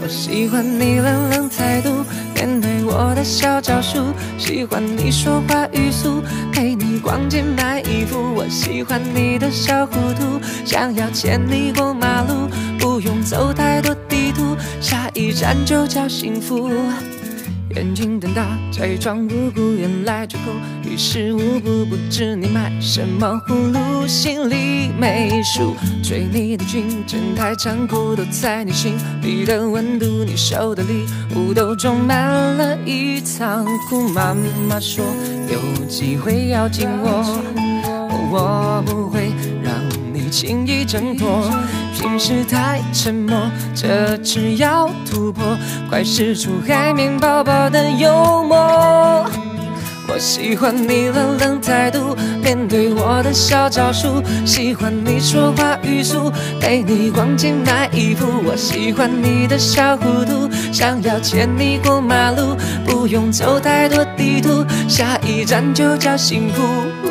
我喜欢你冷冷态度，面对我的小招数。喜欢你说话语速，陪你逛街买衣服。我喜欢你的小糊涂，想要牵你过马路，不用走太多地图，下一站就叫幸福。眼睛瞪大，假装无辜，原来最后于事无补。不知你买什么葫芦，心里没数。追你的军阵太残酷，都在你心里的温度。你收的礼物都装满了一仓库。妈妈说有机会要紧握，我不轻易挣脱。平时太沉默，这次要突破，快使出海绵宝宝的幽默。我喜欢你冷冷态度，面对我的小招数。喜欢你说话语速，陪你逛街买衣服。我喜欢你的小糊涂，想要牵你过马路，不用走太多地图，下一站就叫幸福。